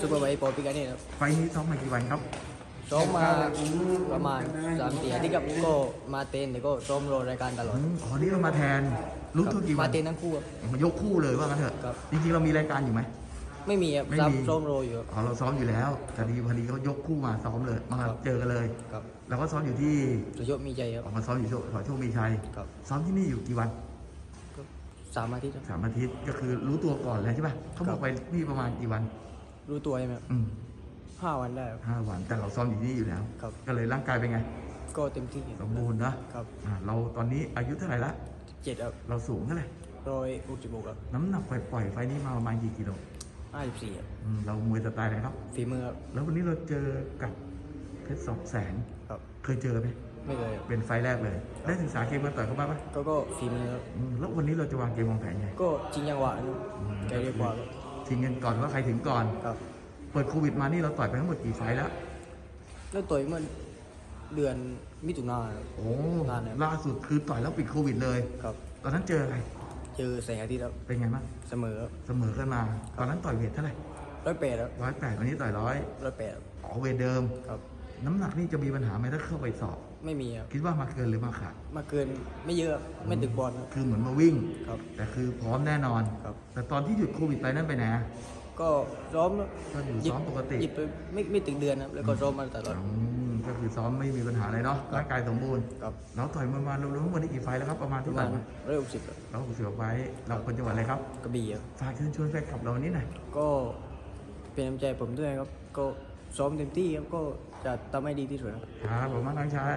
ซูเปอร์ไบค์ปอปิกานี่ครับไฟล์นี้ซ้อมมากี่วันครับซ้อมมาประมาณสามสี่อาทิตย์ครับก็มาเต้นแล้วก็ซ้อมรอรายการตลอดอืมอ๋อ นี่เรามาแทน รู้ตัวกี่วัมานเต้นทั้งคู่ครับมายกคู่เลยว่างั้นเถอะครับจริงๆ เรามีรายการอยู่ไหม ไม่มีครับไม่ซ้อมมีซ้อมรออยู่ครับอ๋อ เราซ้อมอยู่แล้วแต่ดีพอดีเขายกคู่มาซ้อมเลย มาครับเจอกันเลยครับเราก็ซ้อมอยู่ที่สุยศมีใจคอรัอบกมาซ้อมอยู่ที่ขอโชคมีชัยครับซ้อมที่นี่อยู่กี่วันก็ สามอาทิตย์ครับสามอาทิตย์ก็คือรู้ตัวก่อนแล้วใช่ป่ะเขาบอกไปนี่ประมาณกี่วัน รู้ตัวใช่ไหมครับอืมห้าวันได้ครับห้าวันแต่เราซ้อมอยู่ที่นี่อยู่แล้วครับก็เลยร่างกายเป็นไง ก็เต็มที่สมบูรณ์นะครับอ่าเราตอนนี้อายุเท่าไหร่ละเจ็ดครับเราสูงเท่าไหร่ร้อยหกสิบหกครับน้ำหนักปล่อยๆไฟล์นี้มาประมาณกี่กิโลห้าสิบสี่ครับอืมเรามวยสไตล์อะไรครับฝีมือครับแล้ววันนี้เราเจอกับเพชรสองแสนครับเคยเจอไหม ไม่เคยครับเป็นไฟล์แรกเลย ได้ศึกษาเกมมาต่อยเขาบ้างปะก็ก็ฝีมือครับอืมแล้ววันนี้เราจะวางเกมวางแผนไงก็จริงจังหวะนะครับใจเรียกว่าครับชิงกันก่อนว่าใครถึงก่อน ครับเปิดโควิดมานี่เราต่อยไปทั้งหมดกี่ไฟล์แล้ว แล้วต่อยเมื่อเดือนมิถุนายนครับโอ้นานแล้ว ล่าสุดคือต่อยแล้วปิดโควิดเลย ครับ ตอนนั้นเจออะไร เจอแสงอาทิตย์ครับเป็นไงบ้างเสมอครับเสมอกันมา ตอนนั้นต่อยเวทเท่าไหร่ร้อยแปดครับร้อยแปดวันนี้ต่อยร้อยร้อยแปดครับอ๋อเวทเดิม ครับ น้ำหนักนี่จะมีปัญหาไหมถ้าเข้าไปสอบ ไม่มีครับคิดว่ามาเกินหรือมาขาดมาเกินไม่เยอะไม่ตึกบอลครับ คือเหมือนมาวิ่ง ครับ แต่คือพร้อมแน่นอน ครับ แต่ตอนที่หยุดโควิดไปนั่นไปไหนอะก็ซ้อมแล้วก็อยู่หยิบซ้อมปกติหยิบไปไม่ไม่ถึงเดือนครับแล้วก็ซ้อมมาตลอดอืมก็คือซ้อมไม่มีปัญหาอะไรเนาะครับร่างกายสมบูรณ์ครับเราต่อยมามารวมๆวันนี้กี่ไฟล์แล้วครับประมาณปเท่าระไหมาร่ณร้อยหกสิบครับเราเสือไฟล์เราคนจังหวัดอะไรครับกระบี่ครับฝากเชิญชวนแฟนคลับเราวันนี้หน่อยก็เป็นน้ำใจผมด้วยครับ ก็ ซ้อมเต็มที่ครับก็จะทำให้ดีที่สุดครับครับผมมาน้องชาย